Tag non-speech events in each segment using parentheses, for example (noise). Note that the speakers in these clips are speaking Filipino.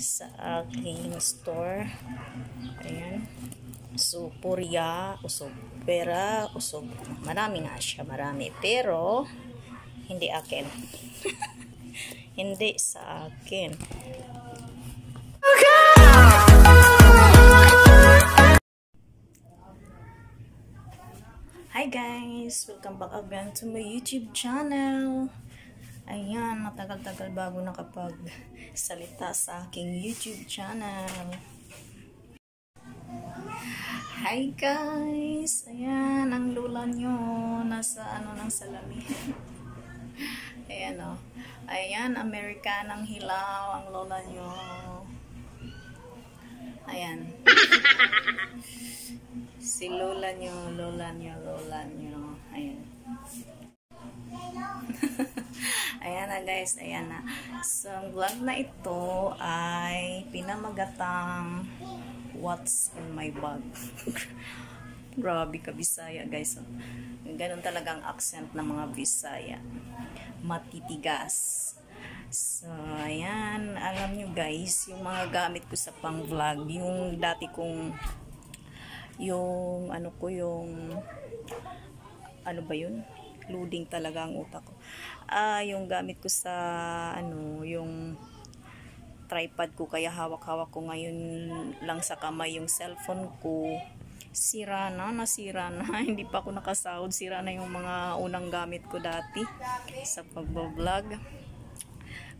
sa aking store. Ayan. So, purya, usog pera, usog. Marami nga siya, marami. Pero, hindi akin. (laughs) hindi sa akin. Hi guys! Welcome back again to my YouTube channel. Ayan, matagal-tagal bago nakapag salita sa aking YouTube channel. Hi guys! Ayan, ang lula nyo nasa ano ng salamin. (laughs) Ayan o. Oh. Ayan, Amerikanang hilaw ang lola nyo. Ayan. (laughs) si lola nyo, lola nyo, lola nyo. Ayan. (laughs) ayan na guys, ayan na. So, ang vlog na ito ay pinamagatang what's in my bag. (laughs) Grabe ka, Bisaya guys. Oh. Ganun talagang accent ng mga Bisaya. Matitigas. So, ayan. Alam nyo guys, yung mga gamit ko sa pang vlog, yung dati kong yung ano ko yung ano ba yun? Loading talaga ang utak ko. Ah, yung gamit ko sa ano, yung tripod ko kaya hawak-hawak ko ngayon lang sa kamay yung cellphone ko sira na, nasira na (laughs) hindi pa ako nakasahod, sira na yung mga unang gamit ko dati sa pagbablog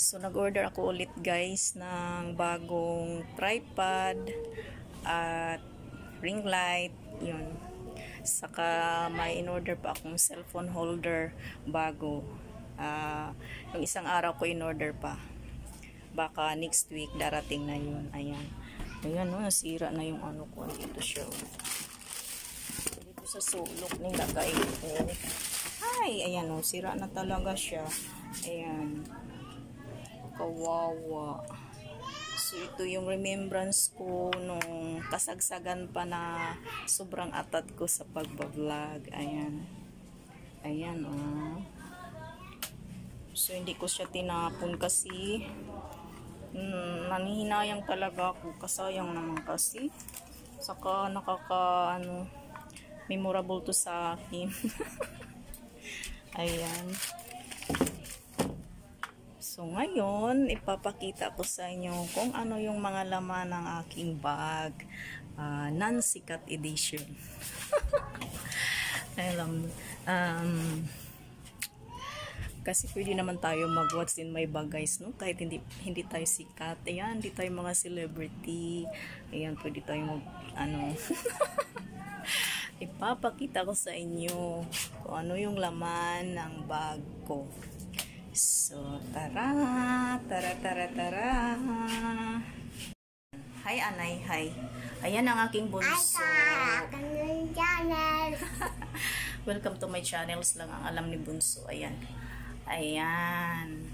So, nag-order ako ulit guys ng bagong tripod at ring light. Yun. Saka may in-order pa akong cellphone holder bago. Uh, yung isang araw ko in-order pa. Baka next week darating na yun. Ayan. Ayan, no, nasira na yung ano ko. Dito siya. Dito sa sulok nilagay ko. Ay, ayan o. Sira na talaga siya. Ayan kawawa so ito yung remembrance ko nung kasagsagan pa na sobrang atat ko sa pagbablog. Ayan. Ayan oh. So hindi ko siya tinapon kasi mm, nanihinayang talaga ako. Kasayang naman kasi. Saka nakaka ano memorable to sa akin. (laughs) Ayan So, ngayon, ipapakita ko sa inyo kung ano yung mga laman ng aking bag. Uh, non-sikat edition. (laughs) Alam, um, kasi pwede naman tayo mag what's in my bag guys no kahit hindi hindi tayo sikat ayan hindi tayo mga celebrity ayan pwede tayo mag ano (laughs) ipapakita ko sa inyo kung ano yung laman ng bag ko So, tara, tara, tara, tara. Hi, Anay, hi. Ayan ang aking bunso. channel. (laughs) Welcome to my channels lang ang alam ni Bunso. Ayan. Ayan.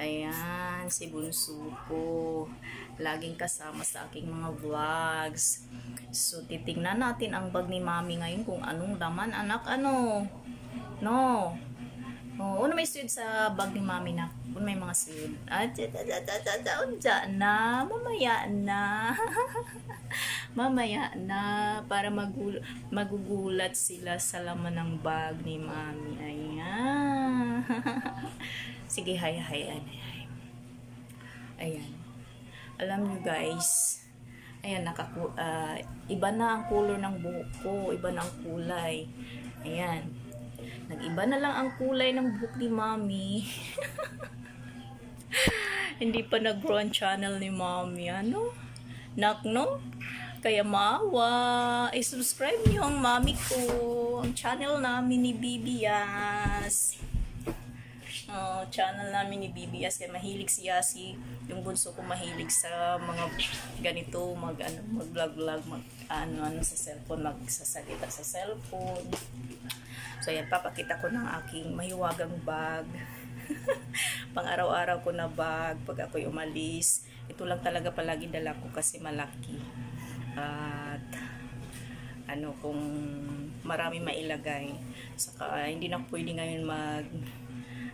Ayan, si Bunso ko. Laging kasama sa aking mga vlogs. So, titingnan natin ang bag ni Mami ngayon kung anong laman. Anak, ano? No. Oh, una may sweet sa bag ni mami na. Una may mga sweet. At unja na, mamaya na. (laughs) mamaya na para magul magugulat sila sa laman ng bag ni mami. Ayan. (laughs) Sige, hay, hay, hay, hay. Ayan. Alam nyo guys, ayan, nakaku uh, iba na ang color ng buhok ko, iba na ang kulay. Ayan. Nag-iba na lang ang kulay ng buhok ni Mami. (laughs) Hindi pa nag-grow ang channel ni Mami. Ano? Nak, no? Kaya maawa. I-subscribe niyo ang Mami ko. Ang channel namin ni Bibias. Uh, channel namin ni Bibias. Kaya mahilig si Yasi. Yung bunso ko mahilig sa mga ganito. Mag, ano, mag-vlog-vlog. Mag, ano, ano, sa cellphone. Magsasalita sa cellphone. So, ayan, papakita ko ng aking mahiwagang bag. (laughs) Pang araw-araw ko na bag pag ako'y umalis. Ito lang talaga palagi dala ko kasi malaki. At, ano, kung marami mailagay. Saka, hindi na pwede ngayon mag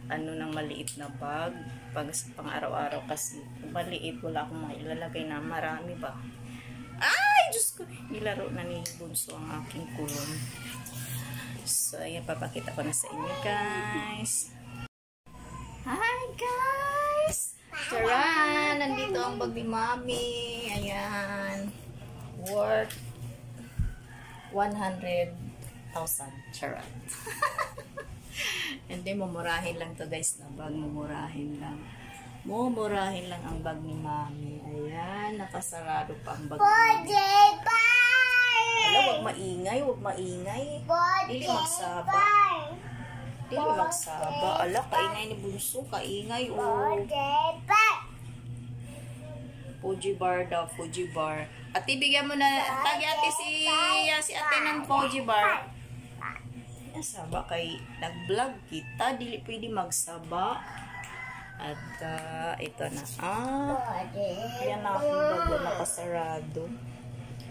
ano ng maliit na bag pag pang araw-araw kasi maliit wala akong mailalagay na marami ba ay Diyos ko nilaro na ni Bunso ang aking kulon so ayan papakita ko na sa inyo guys hi guys Charan nandito ang bag ni mami ayan worth 100,000 charan (laughs) Hindi, mumurahin lang to guys na bag. Mumurahin lang. Mumurahin lang ang bag ni mami. Ayan, nakasarado pa ang bag ni mami. Hala, wag maingay, wag maingay. Dili magsaba. Dili magsaba. Ala, kaingay ni Bunso, kaingay. Oh. Fuji bar daw, Fuji bar. Ate, bigyan mo na, tagi ate si, si ate ng Fuji bar. Saba kay nag-vlog kita, dili pwede magsaba. At uh, ito na. Ah, yan na akong bago nakasarado.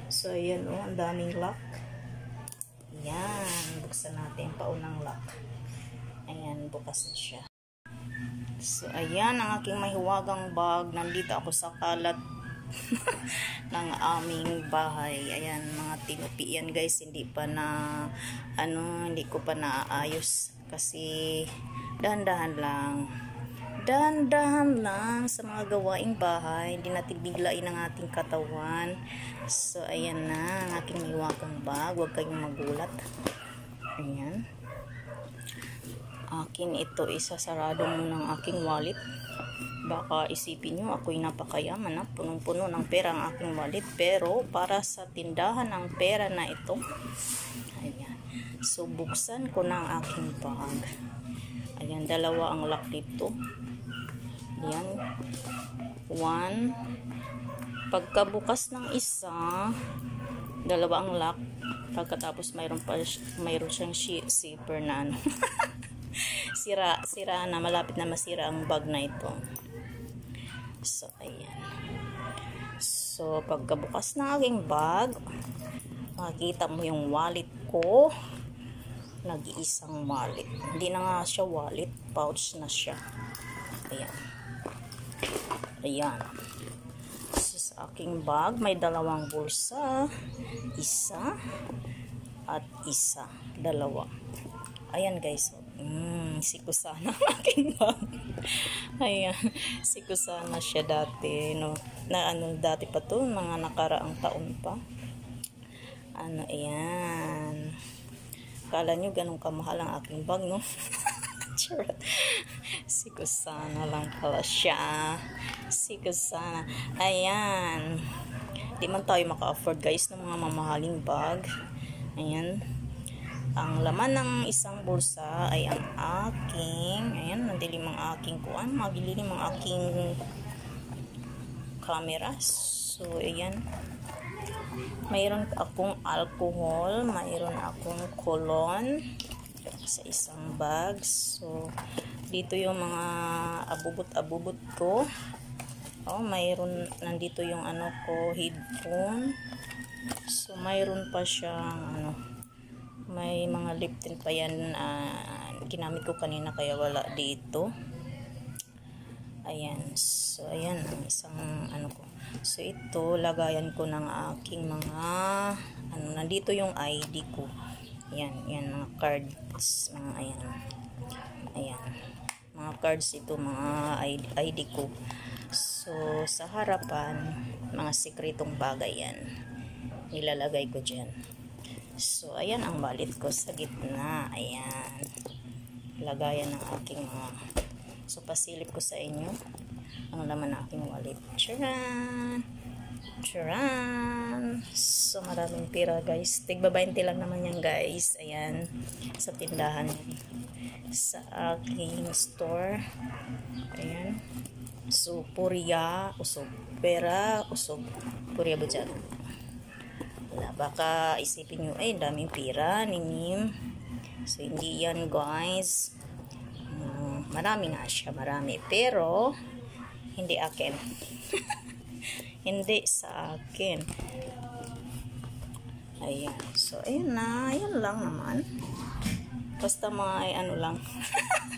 So, ayan oh, ang daming lock. Yan, buksan natin paunang lock. Ayan, bukas na siya. So, ayan ang aking mahiwagang bag. Nandito ako sa kalat (laughs) ng aming bahay. Ayan, mga tinupi yan guys. Hindi pa na, ano, hindi ko pa naayos. Kasi, dahan-dahan lang. Dahan-dahan lang sa mga gawaing bahay. Hindi natin biglain ang ating katawan. So, ayan na, ang aking miwagang bag. Huwag kayong magulat. Ayan. Akin ito, isasarado mo ng aking wallet baka isipin nyo ako'y napakayaman na punong-puno ng pera ang aking wallet pero para sa tindahan ng pera na ito ayan so buksan ko na ang aking bag ayan dalawa ang lock dito ayan one pagkabukas ng isa dalawa ang lock pagkatapos mayroon pa mayroon siyang zipper na ano (laughs) sira sira na malapit na masira ang bag na ito So, ayan. So, pagkabukas ng aking bag, makikita mo yung wallet ko. Nag-iisang wallet. Hindi na nga siya wallet, pouch na siya. Ayan. Ayan. So, sa aking bag, may dalawang bulsa. Isa. At isa. Dalawa. Ayan guys. Mm, sikusana ang aking bag. (laughs) Ayan, sikusana siya dati. No? Na ano, dati pa to, mga nakaraang taon pa. Ano, ayan. Kala nyo ganun kamahal ang aking bag, no? (laughs) Charot. (laughs) Sikusana lang pala siya. Sikusana. Ayan. Di man tayo maka-afford guys ng mga mamahaling bag. Ayan ang laman ng isang bulsa ay ang aking, ayan, nandilim ang aking kuan, magililim ang aking camera. So, ayan. Mayroon akong alcohol, mayroon akong cologne sa isang bag. So, dito yung mga abubot-abubot ko. Oh, mayroon, nandito yung ano ko, headphone. So, mayroon pa siyang, ano, may mga lip pa yan uh, ginamit ko kanina kaya wala dito ayan so ayan isang ano ko so ito lagayan ko ng aking mga ano nandito yung ID ko ayan yan mga cards mga ayan ayan mga cards ito mga ID, ko so sa harapan mga sikretong bagay yan nilalagay ko dyan So, ayan ang balit ko sa gitna. Ayan. Lagayan ng aking mga... So, pasilip ko sa inyo ang laman ng aking wallet. Charan! Charan! So, maraming pira guys. Tigba 20 lang naman yan guys. Ayan. Sa tindahan Sa aking store. Ayan. So, purya, usog pera, usog purya bujat na baka isipin nyo ay daming pira ni Mim so hindi yan guys um, marami nga siya marami pero hindi akin (laughs) hindi sa akin ayan so ayan na ayan lang naman basta mga ay ano lang (laughs)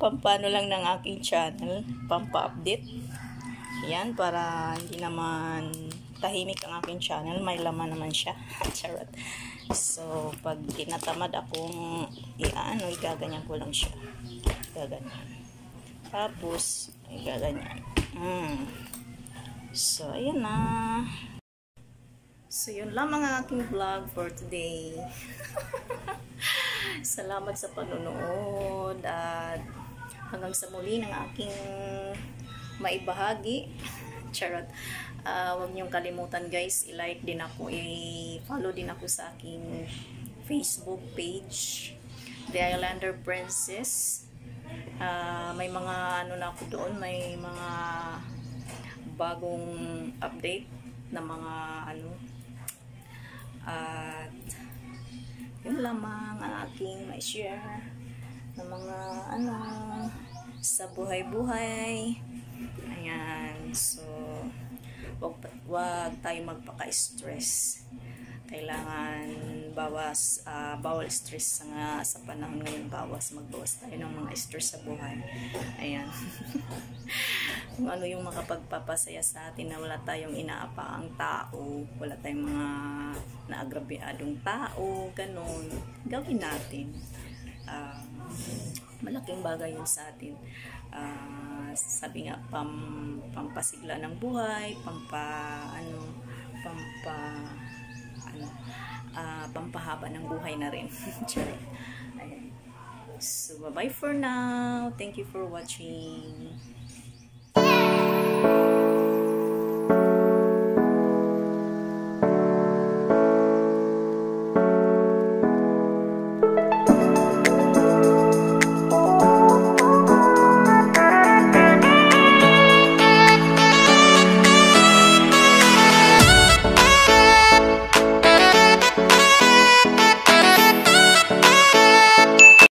pampano lang ng aking channel, pampa-update. Yan, para hindi naman tahimik ang aking channel, may laman naman siya. (laughs) Charot. So, pag tinatamad akong i-ano, igaganyan ko lang siya. Gaganyan. Tapos, igaganyan. Mm. So, ayan na. So, yun lamang ang aking vlog for today. (laughs) Salamat sa panonood at hanggang sa muli ng aking maibahagi. (laughs) Charot. Uh, huwag niyong kalimutan guys, i-like din ako, i-follow din ako sa aking Facebook page, The Islander Princess. Uh, may mga ano na ako doon, may mga bagong update na mga ano at yun lamang ang aking may share ng mga ano sa buhay-buhay. Ayan so wag, wag tayo magpaka-stress. Kailangan bawas uh, bawal stress nga sa panahon ngayon bawas magbawas tayo ng mga stress sa buhay. Ayan. Kung (laughs) ano yung makapagpapasaya sa atin na wala tayong inaapaang tao wala tayong mga naagrabyadong tao ganun. Gawin natin. Uh, malaking bagay yun sa atin. Uh, sabi nga pam, pampasigla ng buhay pampa ano pampa ano, uh, pampahaba ng buhay na rin. (laughs) So, bye-bye for now. Thank you for watching.